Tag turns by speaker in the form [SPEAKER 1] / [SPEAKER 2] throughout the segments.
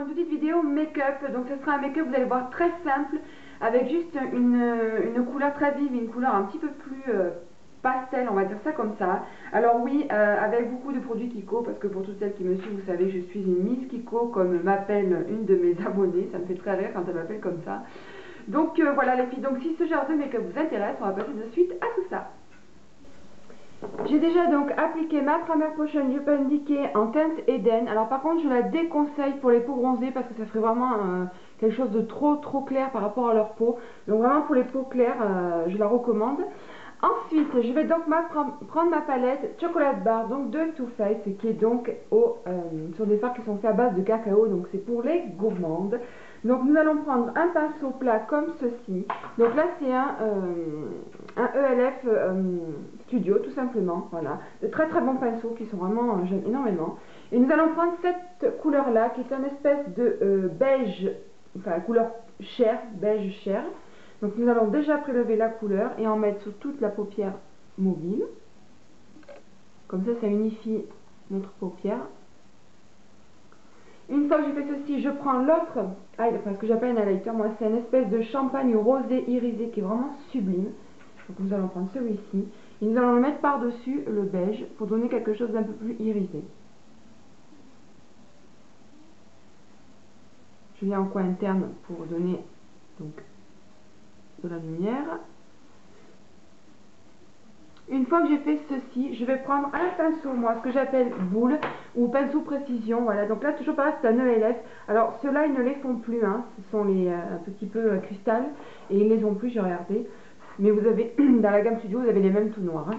[SPEAKER 1] une petite vidéo make-up. Donc ce sera un make-up, vous allez voir, très simple, avec juste une, couleur très vive, une couleur un petit peu plus euh, pastel, on va dire ça comme ça. Alors oui, euh, avec beaucoup de produits Kiko, parce que pour toutes celles qui me suivent, vous savez, je suis une Miss Kiko, comme m'appelle une de mes abonnées. Ça me fait très rire quand elle m'appelle comme ça. Donc euh, voilà les filles, donc si ce genre de make-up vous intéresse, on va passer de suite à tout ça. J'ai déjà donc appliqué ma première potion Youp indiquée en teinte Eden. Alors par contre je la déconseille pour les peaux bronzées parce que ça ferait vraiment euh, quelque chose de trop trop clair par rapport à leur peau. Donc vraiment pour les peaux claires euh, je la recommande. Ensuite je vais donc prendre ma palette Chocolate Bar donc de Too Faced qui est donc euh, sur des fards qui sont faits à base de cacao donc c'est pour les gourmandes. Donc nous allons prendre un pinceau plat comme ceci. Donc là c'est un, un ELF Studio tout simplement. Voilà, de très très bons pinceaux qui sont vraiment, euh, j'aime énormément. Et nous allons prendre cette couleur là qui est une espèce de euh, beige, enfin couleur chair, beige chair. Donc nous allons déjà prélever la couleur et en mettre sur toute la paupière mobile. Comme ça, ça unifie notre paupière. Une fois que j'ai fait ceci, je prends l'autre, enfin ce que j'appelle un highlighter, moi c'est une espèce de champagne rosé irisé qui est vraiment sublime. Donc nous allons prendre celui-ci. Et nous allons le mettre par-dessus le beige pour donner quelque chose d'un peu plus irisé. Je viens en coin interne pour donner donc de la lumière. Une fois que j'ai fait ceci, je vais prendre un pinceau, moi, ce que j'appelle boule ou pinceau précision. Voilà, donc là, toujours pareil, c'est un ELF. Alors, ceux-là, ils ne les font plus. Hein. Ce sont les euh, un petit peu euh, cristal et ils ne les ont plus, j'ai regardé mais vous avez, dans la gamme studio, vous avez les mêmes tout noirs. Hein.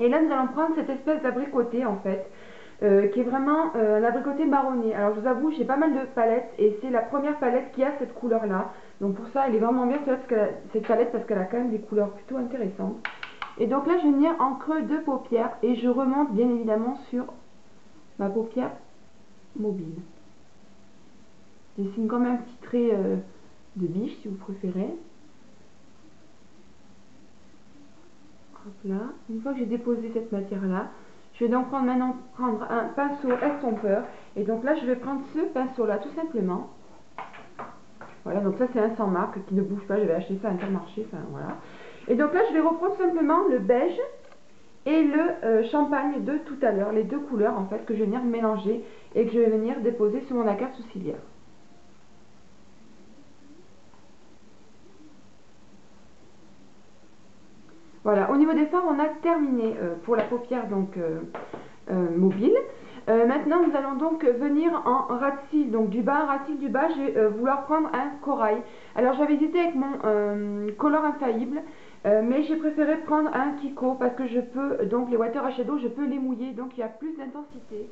[SPEAKER 1] Et là, nous allons prendre cette espèce d'abricoté, en fait, euh, qui est vraiment euh, l'abricoté marronné. Alors, je vous avoue, j'ai pas mal de palettes, et c'est la première palette qui a cette couleur-là. Donc, pour ça, elle est vraiment bien, cette palette, parce qu'elle a quand même des couleurs plutôt intéressantes. Et donc là, je vais venir en creux de paupière, et je remonte, bien évidemment, sur ma paupière mobile. Je dessine même un petit trait euh, de biche, si vous préférez. Là. Une fois que j'ai déposé cette matière-là, je vais donc prendre maintenant prendre un pinceau estompeur. Et donc là, je vais prendre ce pinceau-là, tout simplement. Voilà, donc ça c'est un sans marque qui ne bouge pas. J'avais acheté ça à Intermarché, enfin voilà. Et donc là, je vais reprendre simplement le beige et le euh, champagne de tout à l'heure, les deux couleurs en fait que je vais venir mélanger et que je vais venir déposer sur mon acarte sourcilière. Voilà, au niveau des fards, on a terminé euh, pour la paupière donc euh, euh, mobile. maintenant, nous allons donc venir en rat donc du bas, rat du bas, je vais vouloir prendre un corail. Alors, j'avais hésité avec mon color infaillible, mais j'ai préféré prendre un Kiko parce que je peux, donc les water eyeshadow, je peux les mouiller, donc il y a plus d'intensité.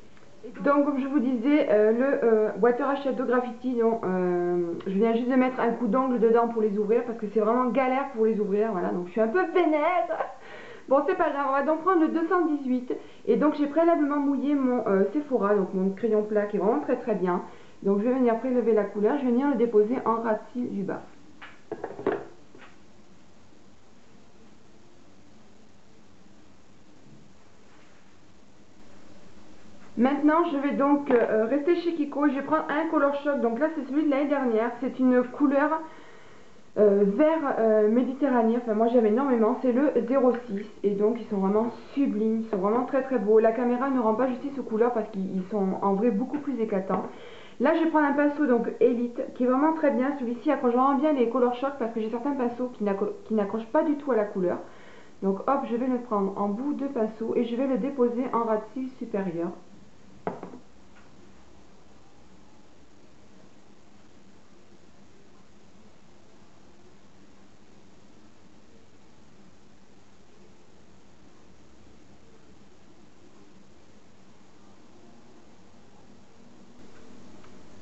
[SPEAKER 1] Donc, comme je vous disais, euh, le euh, Water Eyeshadow Graffiti, donc, euh, je viens juste de mettre un coup d'angle dedans pour les ouvrir parce que c'est vraiment galère pour les ouvrir. Voilà, donc je suis un peu vénère. Bon, c'est pas grave, on va donc prendre le 218. Et donc, j'ai préalablement mouillé mon Sephora, donc mon crayon plat qui est vraiment très très bien. Donc, je vais venir prélever la couleur, je vais venir le déposer en racine du bas. Maintenant, je vais donc euh, rester chez Kiko. Je vais prendre un Color Shock. Donc là, c'est celui de l'année dernière. C'est une couleur euh, vert euh, méditerranéen. Enfin, moi, j'aime énormément. C'est le 06. Et donc, ils sont vraiment sublimes. Ils sont vraiment très très beaux. La caméra ne rend pas justice aux couleurs parce qu'ils sont en vrai beaucoup plus éclatants. Là, je vais prendre un pinceau donc Elite qui est vraiment très bien. Celui-ci accroche vraiment bien les Color Shock parce que j'ai certains pinceaux qui n'accrochent pas du tout à la couleur. Donc hop, je vais le prendre en bout de pinceau et je vais le déposer en ras de supérieur.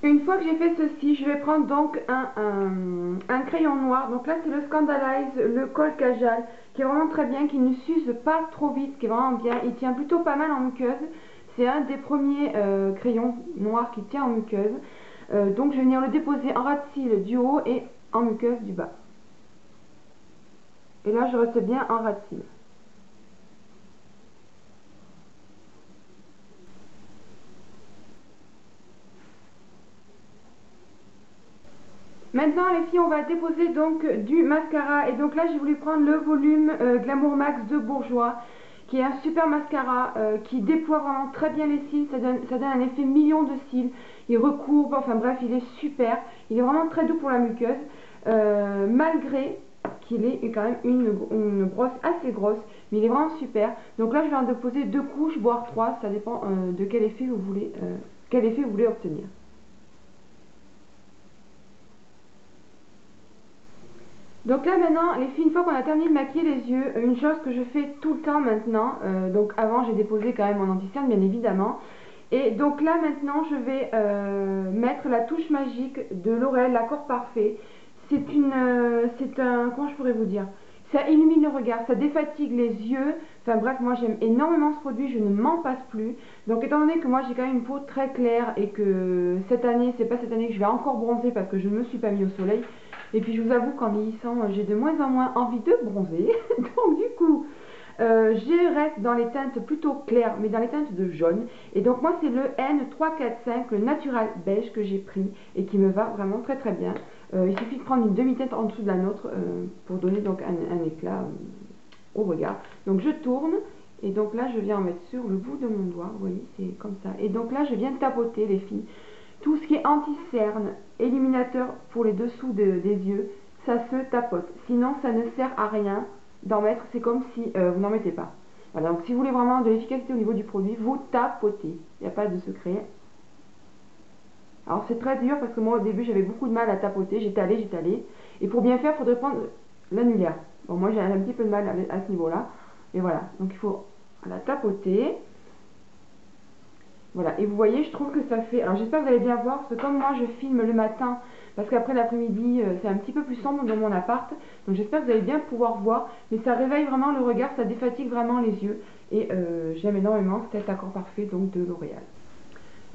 [SPEAKER 1] Une que j'ai fait ceci, je vais prendre donc un, crayon noir. Donc là, c'est le Scandalize, le col cajal, qui est vraiment très bien, qui ne s'use pas trop vite, qui est vraiment bien. Il tient plutôt pas mal en muqueuse. C'est un des premiers euh, crayons noirs qui tient en muqueuse. Euh, donc je vais venir le déposer en ras de cils du haut et en muqueuse du bas. Et là, je reste bien en ras de cils. Maintenant les filles on va déposer donc du mascara. Et donc là j'ai voulu prendre le volume euh, Glamour Max de Bourgeois qui est un super mascara euh, qui déploie vraiment très bien les cils, ça donne, un effet million de cils, il recourbe, enfin bref il est super, il est vraiment très doux pour la muqueuse, euh, malgré qu'il ait quand même une, une, brosse assez grosse, mais il est vraiment super. Donc là je vais en déposer deux couches, voire trois, ça dépend de quel effet vous voulez, quel effet vous voulez obtenir. Donc là maintenant, les filles, une fois qu'on a terminé de maquiller les yeux, une chose que je fais tout le temps maintenant, euh, donc avant j'ai déposé quand même mon anti-cerne bien évidemment, et donc là maintenant je vais euh, mettre la touche magique de L'Oréal, l'accord parfait. C'est une, euh, c'est un, comment je pourrais vous dire? Ça illumine le regard, ça défatigue les yeux, enfin bref moi j'aime énormément ce produit, je ne m'en passe plus. Donc étant donné que moi j'ai quand même une peau très claire et que cette année, c'est pas cette année que je vais encore bronzer parce que je ne me suis pas mis au soleil, et puis je vous avoue qu'en vieillissant, j'ai de moins en moins envie de bronzer. donc du coup, euh, je reste dans les teintes plutôt claires, mais dans les teintes de jaune. Et donc moi c'est le N345, le Natural Beige que j'ai pris et qui me va vraiment très très bien. Euh, il suffit de prendre une demi-teinte en dessous de la nôtre euh, pour donner donc un, éclat au regard. Donc je tourne et donc là je viens en mettre sur le bout de mon doigt, vous voyez c'est comme ça. Et donc là je viens tapoter les filles tout ce qui est anti-cerne, éliminateur pour les dessous des yeux, ça se tapote. Sinon, ça ne sert à rien d'en mettre. C'est comme si euh, vous n'en mettez pas. Voilà, donc si vous voulez vraiment de l'efficacité au niveau du produit, vous tapotez. Il n'y a pas de secret. Alors c'est très dur parce que moi au début j'avais beaucoup de mal à tapoter, j'étais allée. Et pour bien faire, il faudrait prendre l'annulaire. Bon moi j'ai un petit peu de mal à, ce niveau-là. Et voilà, donc il faut la tapoter. Voilà, et vous voyez, je trouve que ça fait... Alors j'espère que vous allez bien voir, parce que comme moi je filme le matin, parce qu'après l'après-midi euh, c'est un petit peu plus sombre dans mon appart, donc j'espère que vous allez bien pouvoir voir, mais ça réveille vraiment le regard, ça défatigue vraiment les yeux, et euh, j'aime énormément cet accord parfait donc de L'Oréal.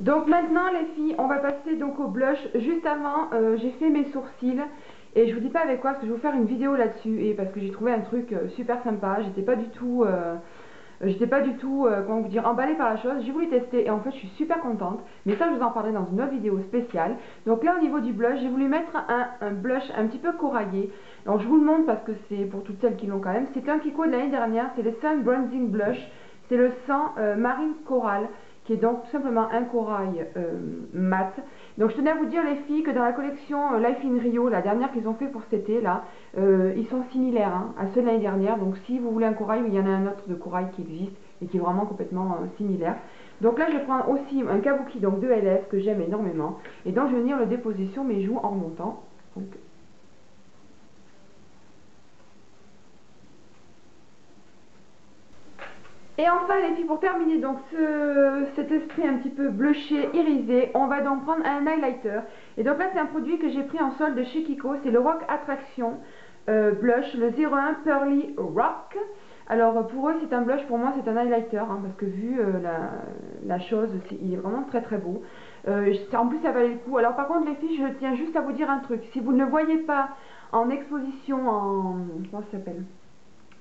[SPEAKER 1] Donc maintenant les filles, on va passer donc au blush. Juste avant, euh, j'ai fait mes sourcils, et je vous dis pas avec quoi, parce que je vais vous faire une vidéo là-dessus, et parce que j'ai trouvé un truc super sympa, j'étais pas du tout... j'étais pas du tout, euh, comment vous dire, emballée par la chose. J'ai voulu tester et en fait je suis super contente. Mais ça je vous en parlerai dans une autre vidéo spéciale. Donc là au niveau du blush, j'ai voulu mettre un, blush un petit peu coraillé. Donc je vous le montre parce que c'est pour toutes celles qui l'ont quand même. C'est un Kiko de l'année dernière, c'est le Sun Bronzing Blush. C'est le sang euh, Marine Coral qui est donc tout simplement un corail mat. Donc je tenais à vous dire les filles que dans la collection euh, Life in Rio, la dernière qu'ils ont fait pour cet été là, euh, ils sont similaires hein, à ceux de l'année dernière. Donc si vous voulez un corail, il y en a un autre de corail qui existe et qui est vraiment complètement euh, similaire. Donc là je prends aussi un kabuki donc de LS que j'aime énormément et donc je vais venir le déposer sur mes joues en remontant. Et enfin les filles, pour terminer donc cet esprit un petit peu bluché, irisé, on va donc prendre un highlighter. Et donc là c'est un produit que j'ai pris en solde chez Kiko, c'est le Rock Attraction euh, Blush, le 01 Pearly Rock. Alors pour eux c'est un blush, pour moi c'est un highlighter, hein, parce que vu euh, la, chose, il est vraiment très très beau. Euh, en plus ça valait le coup. Alors par contre les filles, je tiens juste à vous dire un truc. Si vous ne le voyez pas en exposition, en... comment ça s'appelle?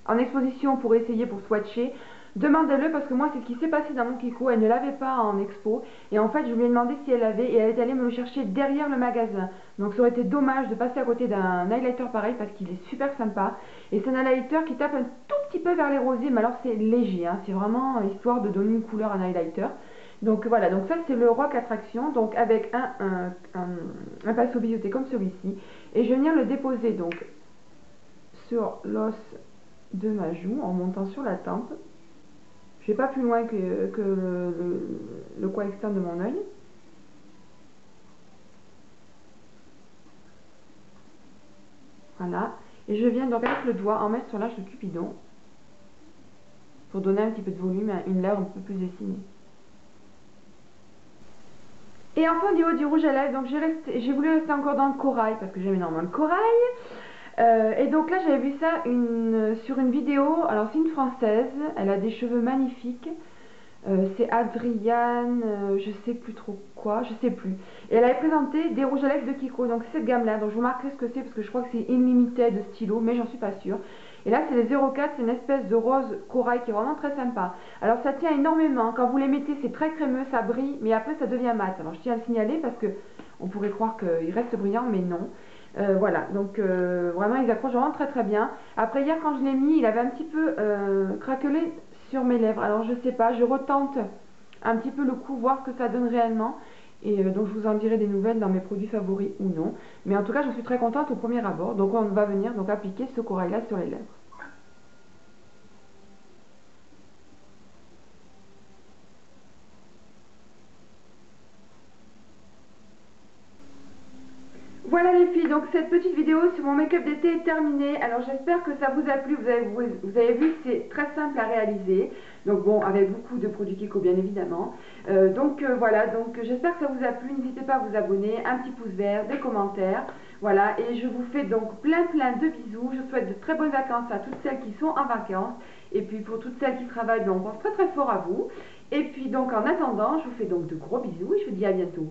[SPEAKER 1] En exposition pour essayer, pour swatcher, Demandez-le parce que moi c'est ce qui s'est passé dans mon Kiko, elle ne l'avait pas en expo et en fait je lui ai demandé si elle l'avait et elle est allée me le chercher derrière le magasin. Donc ça aurait été dommage de passer à côté d'un highlighter pareil parce qu'il est super sympa et c'est un highlighter qui tape un tout petit peu vers les rosés mais alors c'est léger, hein. c'est vraiment histoire de donner une couleur à un highlighter. Donc voilà, donc ça c'est le Rock Attraction, donc avec un, un, un, pinceau biseauté comme celui-ci. Et je vais venir le déposer donc sur l'os de ma joue en montant sur la tempe. Pas plus loin que, le, coin externe de mon œil. Voilà. Et je viens donc avec le doigt en mettre sur l'âge de Cupidon pour donner un petit peu de volume à une lèvre un peu plus dessinée. Et enfin, du haut du rouge à lèvres, donc j'ai voulu rester encore dans le corail parce que j'aime énormément le corail. Euh, et donc là j'avais vu ça sur une vidéo, alors c'est une française, elle a des cheveux magnifiques, euh, c'est Adriane, euh, je sais plus trop quoi, je sais plus. Et elle avait présenté des rouges à lèvres de Kiko, donc cette gamme là, donc je vous marquerai ce que c'est parce que je crois que c'est de stylo, mais j'en suis pas sûre. Et là c'est les 04, c'est une espèce de rose corail qui est vraiment très sympa. Alors ça tient énormément, quand vous les mettez c'est très crémeux, ça brille, mais après ça devient mat. Alors je tiens à le signaler parce que on pourrait croire qu'il reste brillant, mais non. Euh, voilà, donc euh, vraiment ils accrochent vraiment très très bien. Après hier quand je l'ai mis, il avait un petit peu euh, craquelé sur mes lèvres. Alors je sais pas, je retente un petit peu le coup, voir que ça donne réellement. Et donc je vous en dirai des nouvelles dans mes produits favoris ou non. Mais en tout cas, je suis très contente au premier abord. Donc on va venir donc appliquer ce corail là sur les lèvres. Voilà les filles, donc cette petite vidéo sur mon make-up d'été est terminée. Alors j'espère que ça vous a plu. Vous avez, vous avez vu que c'est très simple à réaliser. Donc bon, avec beaucoup de produits Kiko bien évidemment. Euh, donc euh, voilà, donc j'espère que ça vous a plu. N'hésitez pas à vous abonner, un petit pouce vert, des commentaires. Voilà, et je vous fais donc plein plein de bisous. Je souhaite de très bonnes vacances à toutes celles qui sont en vacances. Et puis pour toutes celles qui travaillent, ben, on pense très très fort à vous. Et puis donc en attendant, je vous fais donc de gros bisous et je vous dis à bientôt.